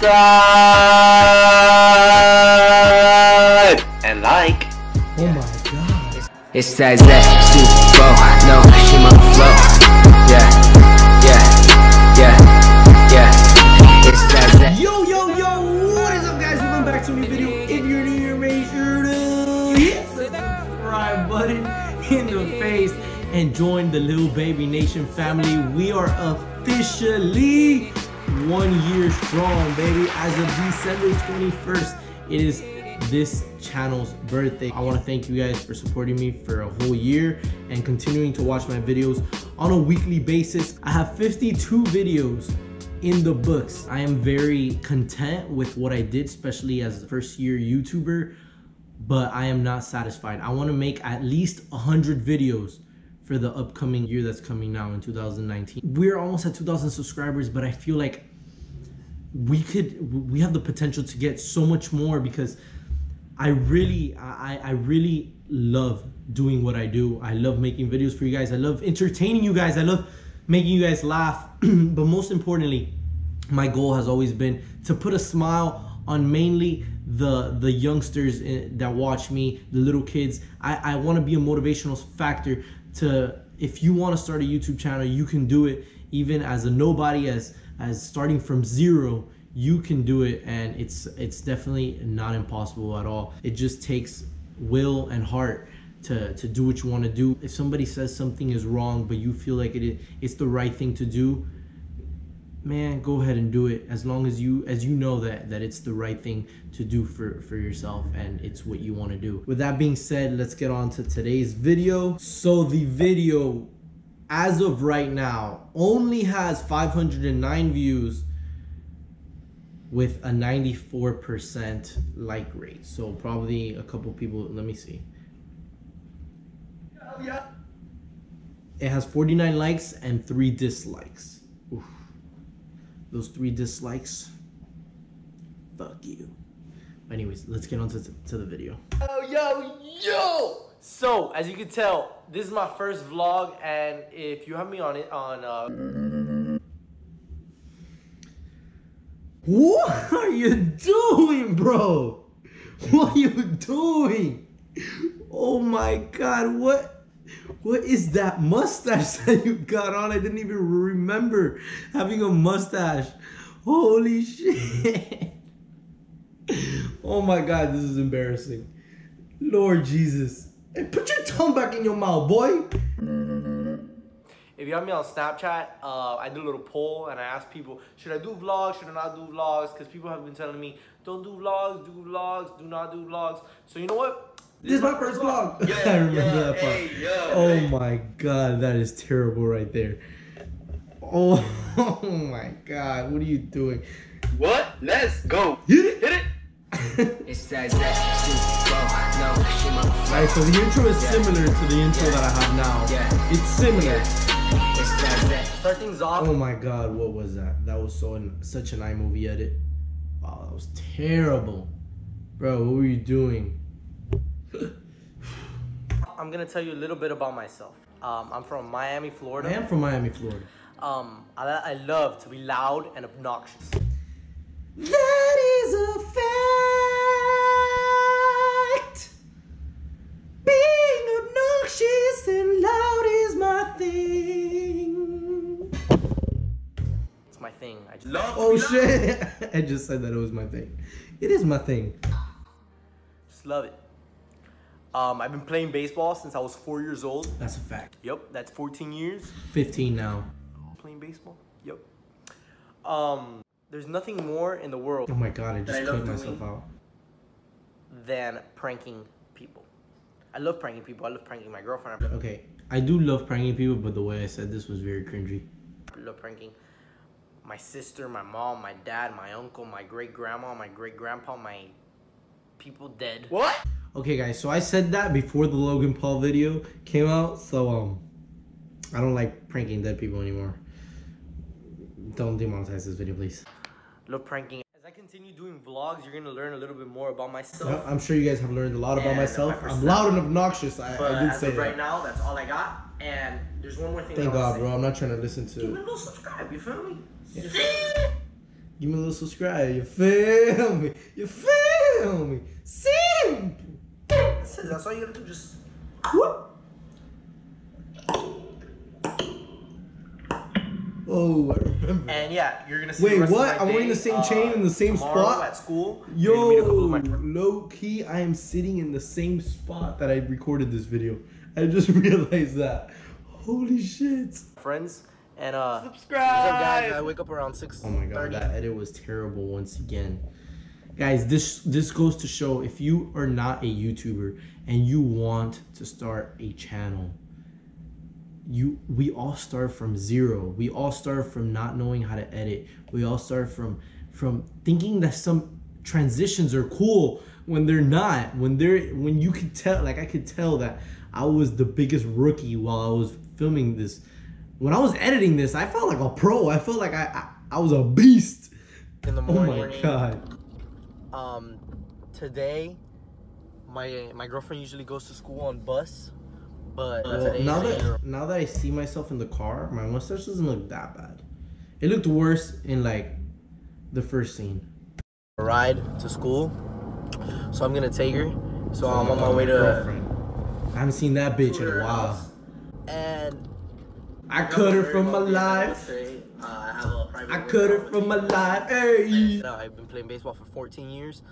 subscribe and like. Oh my god. It's that Zach Super no Shima flow. Yeah, yeah, yeah, yeah. It's that Zach. Yo, yo, yo, what is up guys? Welcome back to a new video. If you're new here, make sure to hit the subscribe button in the face and join the Lil Baby Nation family. We are officially one year strong, baby. As of December 21st, it is this channel's birthday. I want to thank you guys for supporting me for a whole year and continuing to watch my videos on a weekly basis. I have 52 videos in the books. I am very content with what I did, especially as a first year YouTuber, but I am not satisfied. I want to make at least 100 videos for the upcoming year that's coming now in 2019. We're almost at 2,000 subscribers, but I feel like we could, we have the potential to get so much more because I really, I, I really love doing what I do. I love making videos for you guys. I love entertaining you guys. I love making you guys laugh. but most importantly, my goal has always been to put a smile on mainly the the youngsters eh, that watch me, the little kids. I, I want to be a motivational factor to if you want to start a YouTube channel, you can do it even as a nobody, as as starting from zero you can do it and it's it's definitely not impossible at all. It just takes will and heart to to do what you want to do. If somebody says something is wrong but you feel like it it's the right thing to do man go ahead and do it. As long as you as you know that that it's the right thing to do for for yourself and it's what you want to do. With that being said let's get on to today's video. So the video as of right now only has 509 views with a 94% like rate. So probably a couple people, let me see. Oh, yeah. It has 49 likes and three dislikes. Oof. Those three dislikes, fuck you. Anyways, let's get on to, to the video. Yo, yo, yo! So, as you can tell, this is my first vlog, and if you have me on it on uh, What are you doing, bro? What are you doing? Oh my god, what what is that mustache that you got on? I didn't even remember having a mustache. Holy shit. Oh my god, this is embarrassing. Lord Jesus. Hey, put your tongue back in your mouth, boy. If you have me on Snapchat, uh, I did a little poll and I asked people, should I do vlogs, should I not do vlogs? Because people have been telling me, don't do vlogs, do vlogs, do not do vlogs. So you know what? This, is my first vlog. Yeah, I remember yeah, that part. hey, yeah, oh hey. my god, that is terrible right there. Oh, oh my god, what are you doing? What? Let's go. Hit it! Hit it. Alright, so the intro is similar to the intro that I have now. Yeah. It's similar. It's that Zach. Start things off. Oh my god, what was that? That was so such an iMovie edit. Wow, that was terrible. Bro, what were you doing? I'm gonna tell you a little bit about myself. Um, I'm from Miami, Florida. I am from Miami, Florida. Um, I, I love to be loud and obnoxious. That is a fact. Thing. It's my thing. I just Love. Oh shit! I just said that it was my thing. It is my thing. just love it. Um, I've been playing baseball since I was four years old. That's a fact. Yep, that's 14 years. 15 now. playing baseball. Yep. Um, there's nothing more in the world Oh my god, I just cut myself out. than pranking people. I love pranking people. I love pranking my girlfriend. Okay, I do love pranking people, but the way I said this was very cringy. I love pranking my sister, my mom, my dad, my uncle, my great grandma, my great grandpa, my people dead. What? Okay, guys, so I said that before the Logan Paul video came out, so um, I don't like pranking dead people anymore. Don't demonetize this video, please. Love pranking. I continue doing vlogs, you're gonna learn a little bit more about myself. I'm sure you guys have learned a lot about And myself. my I'm loud and obnoxious. I, I did say that. right now, that's all I got. And there's one more thing. Thank I God, bro. I'm not trying to listen to. Give me a little subscribe. You feel me? Give me a little subscribe. You feel me? You feel me? Simple. That's it. That's all you gotta do. Just. Whoop. Oh, I remember. And yeah, you're gonna see. Wait, the rest of what? my I'm wearing the same chain in the same tomorrow spot? at school. you're gonna meet a couple Yo, of low key, I am sitting in the same spot that I recorded this video. I just realized that. Holy shit. friends. And uh, Subscribe. what's up, guys? I wake up around six. Oh my god, that edit was terrible once again. Guys, this this goes to show if you are not a YouTuber and you want to start a channel, you we all start from zero. We all start from not knowing how to edit. We all start from from thinking that some transitions are cool when they're not. When they're when you could tell like I could tell that I was the biggest rookie while I was filming this. When I was editing this, I felt like a pro. I felt like I I, I was a beast. in the Oh my god. Um, today, my my girlfriend usually goes to school on bus, but Well, today now that now that I see myself in the car, my mustache doesn't look that bad. It looked worse in like the first scene. a ride to school, so I'm gonna take her. So I'm on my way to, girlfriend. I haven't seen that bitch in a while. and I cut her from my life. Uh, I have a private. I cut her from my life. Hey. I've been playing baseball for 14 years,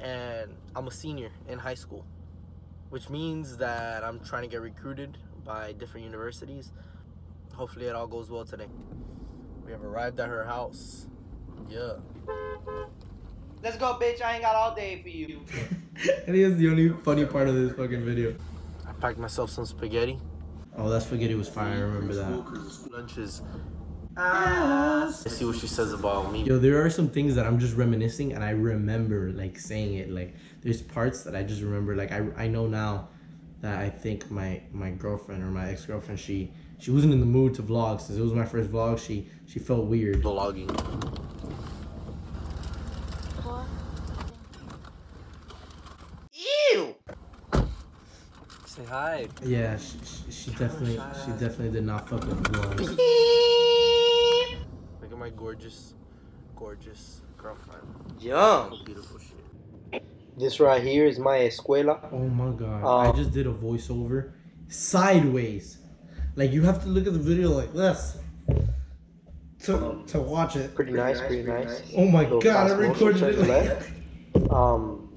and I'm a senior in high school, which means that I'm trying to get recruited by different universities. Hopefully, it all goes well today. We have arrived at her house. Yeah. Let's go, bitch. I ain't got all day for you. I think that's the only funny part of this fucking video. I packed myself some spaghetti. Oh, that spaghetti was fire. I remember that. Lunches. Let's see what she says about me. Yo, there are some things that I'm just reminiscing and I remember like saying it. Like there's parts that I just remember. Like I, I know now that I think my my girlfriend or my ex girlfriend she she wasn't in the mood to vlog since it was my first vlog. She she felt weird. Vlogging. Ew! Say hi. Yeah, she, she, she definitely she definitely did not fuck with vlogs. Look at my gorgeous, gorgeous girlfriend. Yum. Beautiful shit. This right here is my escuela. Oh my god! Uh, I just did a voiceover sideways. Like you have to look at the video like this to to watch it. Pretty nice, pretty nice. Oh my Little god! I recorded it. Like, left. Um,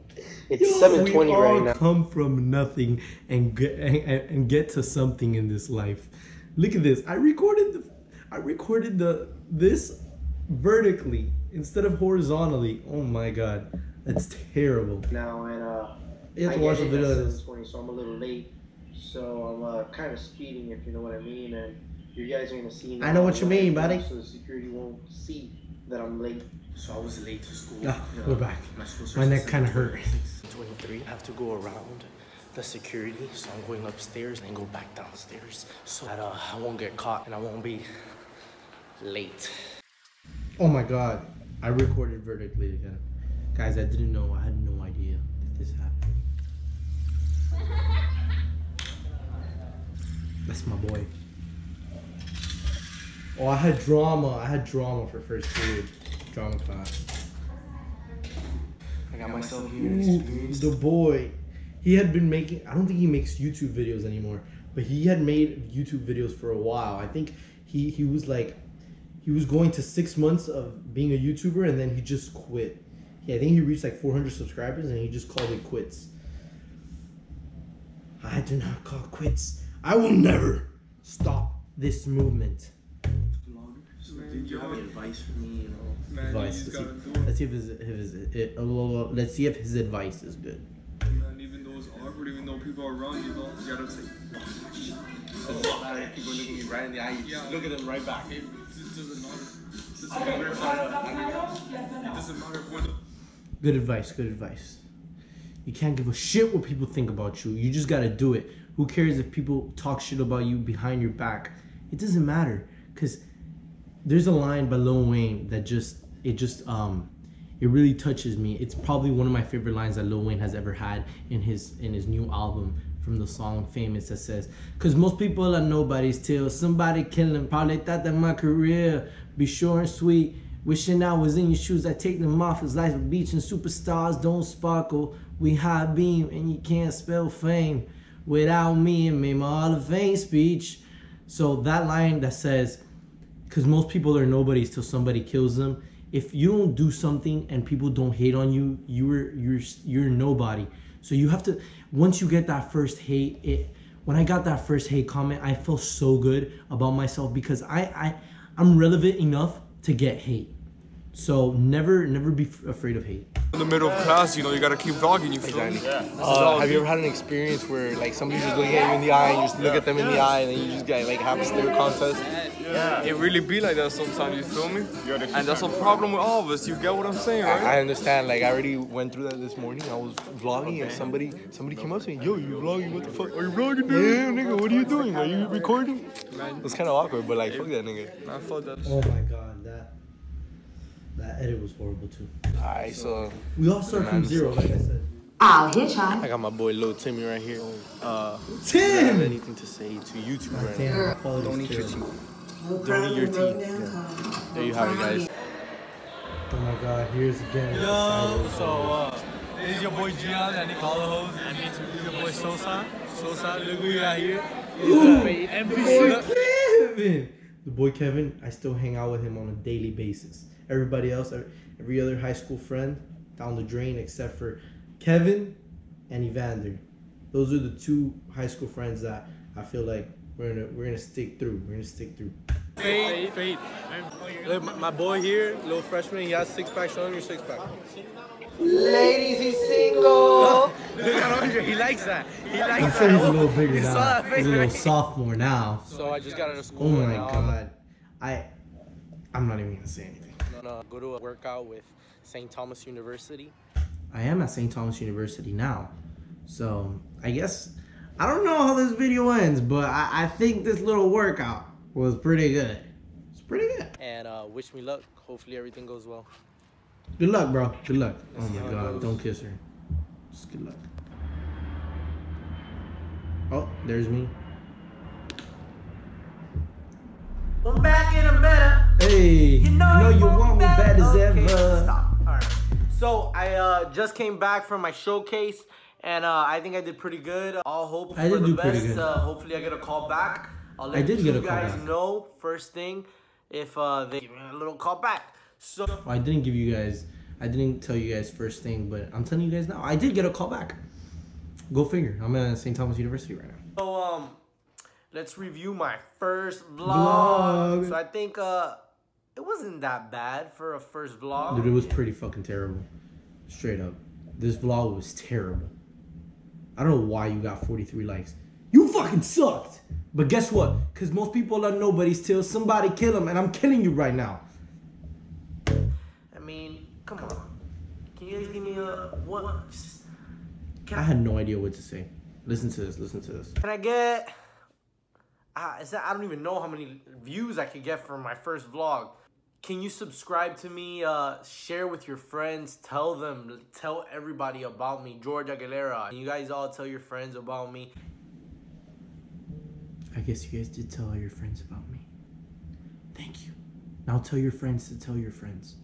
it's Yo, 720 we all right now. come from nothing and get and, and get to something in this life. Look at this. I recorded the I recorded the this vertically instead of horizontally. Oh my god. That's terrible. now, and uh, You have I to watch the video in of at this. 7:20, so I'm a little late. So I'm uh, kind of speeding, if you know what I mean. And you guys are gonna see. I know what you mean, buddy. So the security won't see that I'm late. So I was late to school. Ah, we're back. school My neck kind of hurt. 23. I have to go around the security, so I'm going upstairs and go back downstairs so that uh, I won't get caught and I won't be late. Oh my god. I recorded vertically again. Guys, I didn't know. I had no idea that this happened. That's my boy. Oh, I had drama. I had drama for first period. Drama class. I got myself here. Ooh, the boy. He had been making. I don't think he makes YouTube videos anymore, but he had made YouTube videos for a while. I think he he was like, he was going to six months of being a YouTuber, and then he just quit. Yeah, I think he reached like 400 subscribers, and he just called it quits. I do not call quits. I will never stop this movement. Did you have advice for me? You know, Man, Advice. Let's see, gotta do it. let's see if his, if his it, uh, well, well, let's see if his advice is good. People are around you, know, you gotta say, people look at me right in the eye. You Yeah. look at them right back. hey, it doesn't matter. It doesn't matter if I, it doesn't matter if. Good advice, good advice. You can't give a shit what people think about you. You just gotta do it. Who cares if people talk shit about you behind your back? It doesn't matter. Cause there's a line by Lil Wayne that just it just um it really touches me. It's probably one of my favorite lines that Lil Wayne has ever had in his in his new album from the song Famous that says, Cause most people are nobodies till somebody kill them. Probably thought that my career be short and sweet. Wishing I was in your shoes, I take them off. It's like a beach and superstars don't sparkle. We high beam and you can't spell fame without me and made my Hall of Fame speech. So that line that says, because most people are nobodies till somebody kills them. If you don't do something and people don't hate on you, you're you're you're nobody. So you have to once you get that first hate, it when I got that first hate comment, I felt so good about myself because I I I'm relevant enough to get hate. So never never be f- afraid of hate. In the middle of class, you know, you gotta keep vlogging. You feel me? Uh, have you ever had an experience where like somebody's just looking at you in the eye and you just look at them in the eye and then you just get like have a stare contest? Yeah. It really be like that sometimes. You feel me? And that's a problem with all of us. You get what I'm saying, right? I understand. Like I already went through that this morning. I was vlogging and somebody somebody came up to me, yo, you vlogging? What the fuck? Are you vlogging, dude? Yeah, nigga. What are you doing? Are you recording? It was kind of awkward, but like fuck that nigga. I thought that. Oh my god, that that edit was horrible too. Alright, so We all start from zero, like I said. I'll hitchhike. I got my boy Lil Timmy right here. Uh, Tim! anything to say to YouTube right now? Damn, the Don't eat your terrible. teeth. Don't eat your teeth. There you have it, guys. Oh my god, here's again. Yo, so uh, this is your boy Gian and Nicolo Hose, and this is your boy Sosa. Sosa, look who you got here. Boy Kevin! The boy Kevin, I still hang out with him on a daily basis. Everybody else, every other high school friend, down the drain except for Kevin and Evander. Those are the two high school friends that I feel like we're gonna we're gonna stick through. We're gonna stick through. Fade, fade. Look, my, my boy here, little freshman, he has six pack. Show him your six pack. Ladies, he's single. Look at Andre, he likes that. He I'm likes sure that. he's a little bigger You now. saw that face, He's a little sophomore now. So I just got out of Oh my and, um, god. I I'm not even gonna say anything. No, no, go to a workout with St. Thomas University. I am at St. Thomas University now. So I guess I don't know how this video ends, but I, I think this little workout was pretty good. It's pretty good. And uh, wish me luck. Hopefully everything goes well. Good luck, bro. Good luck. Oh my god, don't kiss her. Just good luck. Oh, there's me. I'm back and I'm better. Hey, you know you, want me bad as Okay, ever. Stop. All right. So I uh, just came back from my showcase, and uh, I think I did pretty good. I'll hope I for did the best. Uh, hopefully, I get a call back. I'll let I did you get a call guys back. know first thing if uh, they give me a little call back. So Well, I didn't give you guys, I didn't tell you guys first thing, but I'm telling you guys now. I did get a call back. Go figure. I'm at St. Thomas University right now. So um, let's review my first vlog. Vlog. So I think uh, it wasn't that bad for a first vlog. Dude, it was pretty fucking terrible. Straight up. This vlog was terrible. I don't know why you got 43 likes. You fucking sucked. But guess what? Because most people are nobodies till somebody kill them, and I'm killing you right now. I mean, come on. Can you guys give me a what? just- I had no idea what to say. Listen to this. Listen to this. Can I get? Uh, is that, I don't even know how many views I could get from my first vlog. Can you subscribe to me? Uh, share with your friends. Tell them. Tell everybody about me, George Aguilera. You guys all tell your friends about me. I guess you guys did tell all your friends about me. Thank you. Now tell your friends to tell your friends.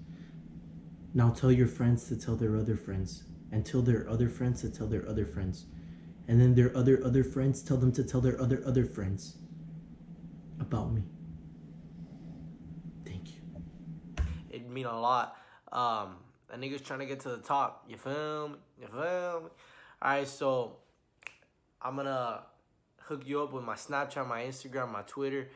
Now tell your friends to tell their other friends. And tell their other friends to tell their other friends. And then their other other friends tell them to tell their other other friends about me. Thank you. It'd mean a lot. Um, a nigga's trying to get to the top. You feel me? You feel me? Alright, so I'm gonna hook you up with my Snapchat, my Instagram, my Twitter,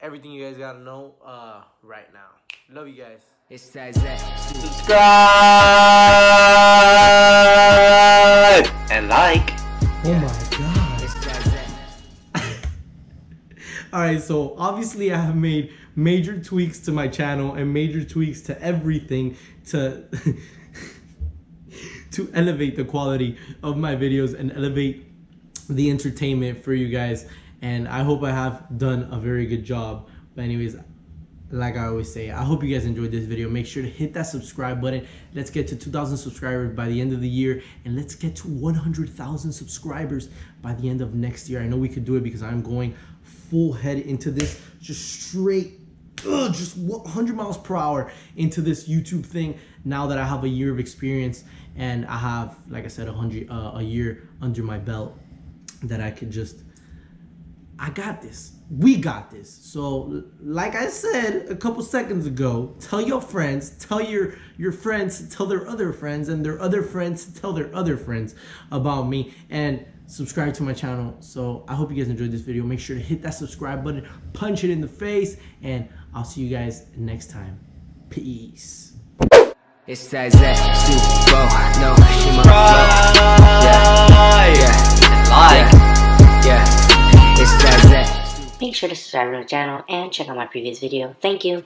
everything you guys gotta know uh, right now. Love you guys. It's that Zach. Subscribe Alright, so obviously I have made major tweaks to my channel and major tweaks to everything to to elevate the quality of my videos and elevate the entertainment for you guys. And I hope I have done a very good job. But anyways, like I always say, I hope you guys enjoyed this video. Make sure to hit that subscribe button. Let's get to 2,000 subscribers by the end of the year. And let's get to 100,000 subscribers by the end of next year. I know we could do it because I'm going full head into this. Just straight ugh, just 100 miles per hour into this YouTube thing. Now that I have a year of experience and I have, like I said, a hundred uh, a year under my belt, that I could just, I got this. We got this. So, like I said a couple seconds ago, tell your friends, tell your your friends, tell their other friends, and their other friends tell their other friends about me, and subscribe to my channel. So I hope you guys enjoyed this video. Make sure to hit that subscribe button, punch it in the face, and I'll see you guys next time. Peace. It's that Zach Super No, she my. Yeah, yeah, Like. yeah, yeah. It's that Zach. Make sure to subscribe to our channel and check out my previous video. Thank you.